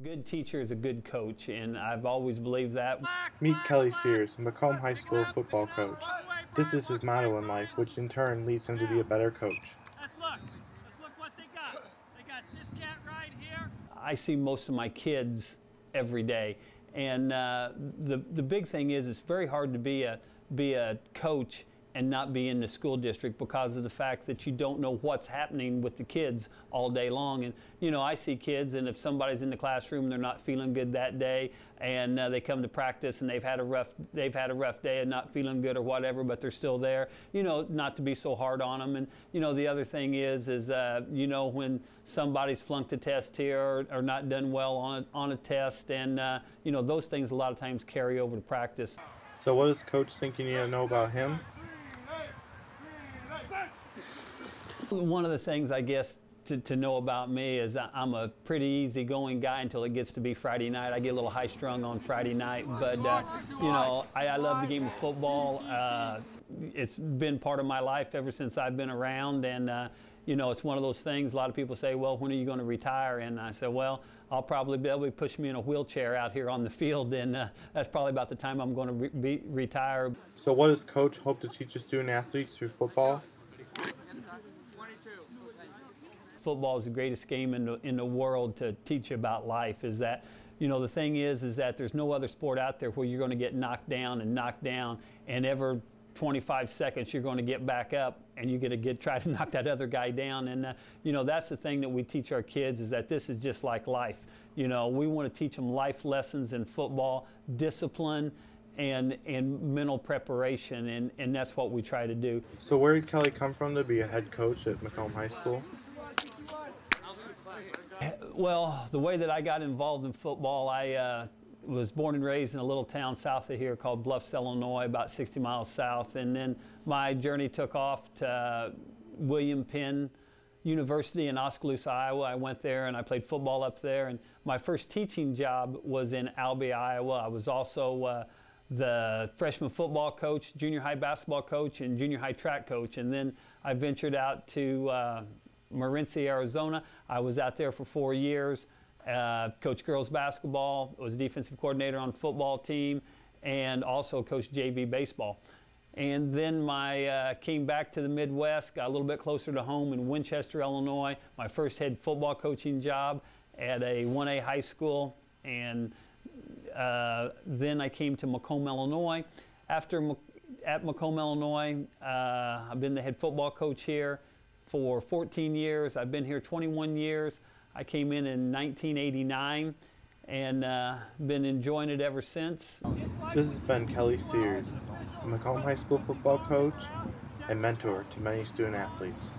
Good teacher is a good coach, and I've always believed that. Meet Kelly Sears, Macomb High School football coach. This is his motto in life, which in turn leads him to be a better coach. Let's look. Let's look what they got. They got this cat right here. I see most of my kids every day, and uh, the the big thing is it's very hard to be a be a coach and not be in the school district because of the fact that you don't know what's happening with the kids all day long. And you know, I see kids, and if somebody's in the classroom and they're not feeling good that day, and uh, they come to practice and they've had a rough they've had a rough day and not feeling good or whatever, but they're still there. You know, not to be so hard on them. And you know, the other thing is is uh, you know when somebody's flunked a test here or, or not done well on a, on a test, and uh, you know those things a lot of times carry over to practice. So, what does coach think you need to know about him? One of the things I guess to, to know about me is I'm a pretty easygoing guy until it gets to be Friday night. I get a little high strung on Friday night, but uh, you know I, I, love the game of football. Uh, it's been part of my life ever since I've been around, and uh, you know it's one of those things. A lot of people say, "Well, when are you going to retire?" And I said, "Well, I'll probably be able to push me in a wheelchair out here on the field, and uh, that's probably about the time I'm going to re- be, retire." So, what does Coach hope to teach his student athletes through football? Football is the greatest game in the, in the world to teach you about life is that you know the thing is is that there's no other sport out there where you're going to get knocked down and knocked down and every 25 seconds you're going to get back up and you're going to get try to knock that other guy down and uh, you know that's the thing that we teach our kids is that this is just like life. You know we want to teach them life lessons in football discipline and and mental preparation and and that's what we try to do so where did kelly come from to be a head coach at macomb high school well, the way that I got involved in football, I uh, was born and raised in a little town south of here called Bluffs, Illinois, about 60 miles south. And then my journey took off to uh, William Penn University in Oskaloosa, Iowa. I went there and I played football up there. And my first teaching job was in Albia, Iowa. I was also uh, the freshman football coach, junior high basketball coach, and junior high track coach. And then I ventured out to uh, Morenci, Arizona. I was out there for four years. Uh, coached girls basketball, was defensive coordinator on football team, and also coached JV baseball. And then I uh, came back to the Midwest, got a little bit closer to home in Winchester, Illinois. My first head football coaching job at a 1A high school, and uh, then I came to Macomb, Illinois. After at Macomb, Illinois, uh, I've been the head football coach here for 14 years. I've been here 21 years. I came in in 1989 and uh, been enjoying it ever since. This has been Kelly Sears, Macomb High School football coach and mentor to many student athletes.